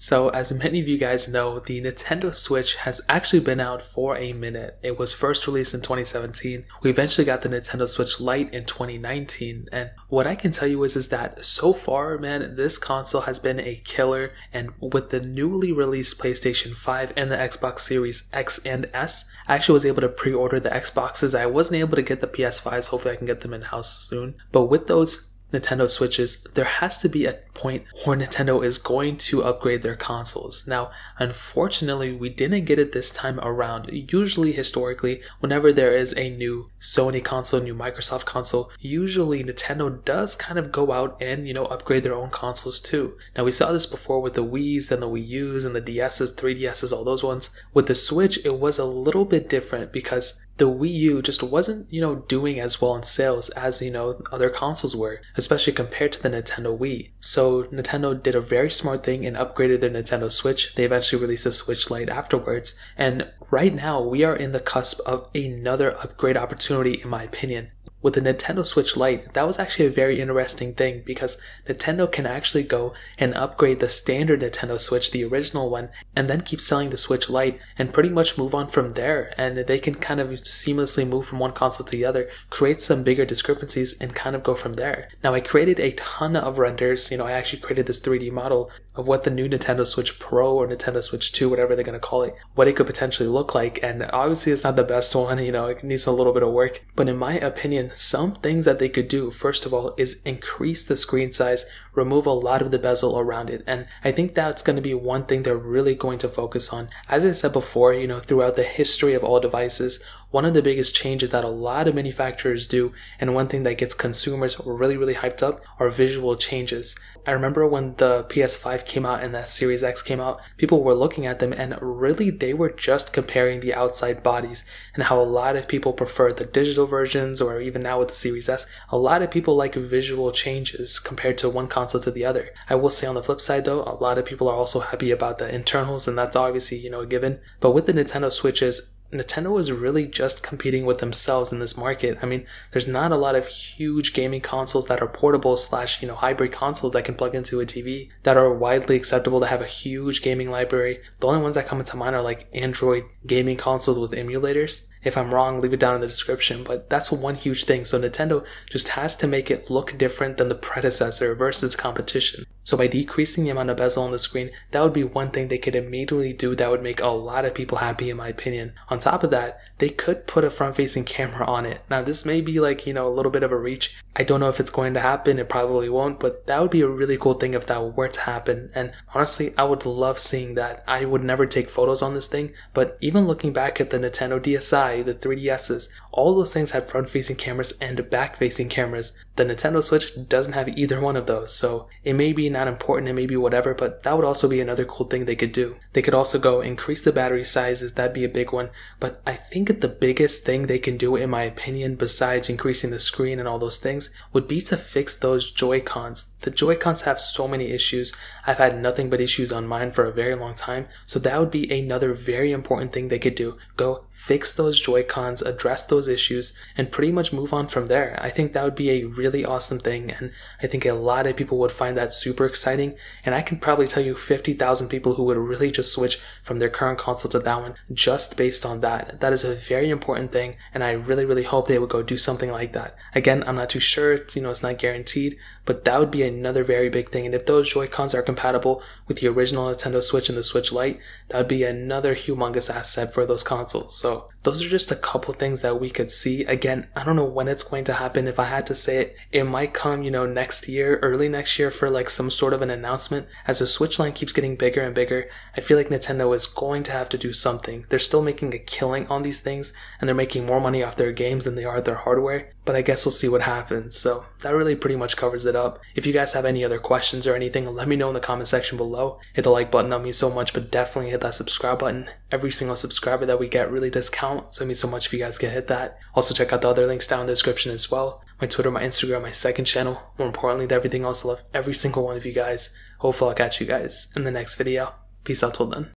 So, as many of you guys know, the Nintendo Switch has actually been out for a minute. It was first released in 2017. We eventually got the Nintendo Switch Lite in 2019. And what I can tell you is, is that so far, man, this console has been a killer. And with the newly released PlayStation 5 and the Xbox Series X and S, I actually was able to pre order the Xboxes. I wasn't able to get the PS5s. Hopefully, I can get them in house soon. But with those, Nintendo Switches, there has to be a point where Nintendo is going to upgrade their consoles. Now, unfortunately, we didn't get it this time around. Usually, historically, whenever there is a new Sony console, new Microsoft console, usually Nintendo does kind of go out and, you know, upgrade their own consoles too. Now, we saw this before with the Wii's and the Wii U's and the DS's, 3DS's, all those ones. With the Switch, it was a little bit different because the Wii U just wasn't, you know, doing as well in sales as, you know, other consoles were, especially compared to the Nintendo Wii. So Nintendo did a very smart thing and upgraded their Nintendo Switch. They eventually released a Switch Lite afterwards. And right now we are in the cusp of another upgrade opportunity in my opinion with the Nintendo Switch Lite, that was actually a very interesting thing because Nintendo can actually go and upgrade the standard Nintendo Switch, the original one, and then keep selling the Switch Lite and pretty much move on from there. And they can kind of seamlessly move from one console to the other, create some bigger discrepancies, and kind of go from there. Now, I created a ton of renders. You know, I actually created this 3D model of what the new Nintendo Switch Pro or Nintendo Switch 2, whatever they're going to call it, what it could potentially look like. And obviously, it's not the best one, you know, it needs a little bit of work. But in my opinion, some things that they could do, first of all, is increase the screen size, remove a lot of the bezel around it. And I think that's going to be one thing they're really going to focus on. As I said before, you know, throughout the history of all devices, one of the biggest changes that a lot of manufacturers do, and one thing that gets consumers really, really hyped up, are visual changes. I remember when the PS5 came out and the Series X came out, people were looking at them and really they were just comparing the outside bodies and how a lot of people prefer the digital versions or even now with the Series S, a lot of people like visual changes compared to one console to the other. I will say on the flip side though, a lot of people are also happy about the internals and that's obviously, you know, a given. But with the Nintendo Switches, Nintendo is really just competing with themselves in this market. I mean, there's not a lot of huge gaming consoles that are portable slash, you know, hybrid consoles that can plug into a TV that are widely acceptable to have a huge gaming library. The only ones that come into mind are like Android gaming consoles with emulators. If I'm wrong, leave it down in the description, but that's one huge thing. So Nintendo just has to make it look different than the predecessor versus competition. So by decreasing the amount of bezel on the screen, that would be one thing they could immediately do that would make a lot of people happy in my opinion. On top of that, they could put a front facing camera on it. Now this may be like, you know, a little bit of a reach. I don't know if it's going to happen, it probably won't, but that would be a really cool thing if that were to happen. And honestly, I would love seeing that. I would never take photos on this thing, but even looking back at the Nintendo DSi, the 3DSs, all those things had front facing cameras and back facing cameras. The Nintendo Switch doesn't have either one of those, so it may be not important, it may be whatever, but that would also be another cool thing they could do. They could also go increase the battery sizes, that'd be a big one, but I think the biggest thing they can do, in my opinion, besides increasing the screen and all those things, would be to fix those Joy-Cons. The Joy-Cons have so many issues. I've had nothing but issues on mine for a very long time, so that would be another very important thing they could do. Go fix those Joy-Cons, address those issues, and pretty much move on from there. I think that would be a really awesome thing, and I think a lot of people would find that super exciting. And I can probably tell you 50,000 people who would really just switch from their current console to that one just based on that. That is a very important thing, and I really, really hope they would go do something like that. Again, I'm not too sure, it's, you know, it's not guaranteed, but that would be another very big thing. And if those Joy-Cons are compatible with the original Nintendo Switch and the Switch Lite, that would be another humongous asset for those consoles. So those are just a couple things that we could see. Again, I don't know when it's going to happen. If I had to say it, it might come, you know, next year, early next year for like some sort of an announcement. As the Switch line keeps getting bigger and bigger, I feel like Nintendo is going to have to do something. They're still making a killing on these things and they're making more money off their games than they are their hardware. But I guess we'll see what happens. So that really pretty much covers it up. If you guys have any other questions or anything, let me know in the comment section below. Hit the like button, that means so much, but definitely hit that subscribe button. Every single subscriber that we get really does count, so it means so much if you guys can hit that. Also check out the other links down in the description as well. My Twitter, my Instagram, my second channel. More importantly than everything else, I love every single one of you guys. Hopefully I'll catch you guys in the next video. Peace out till then.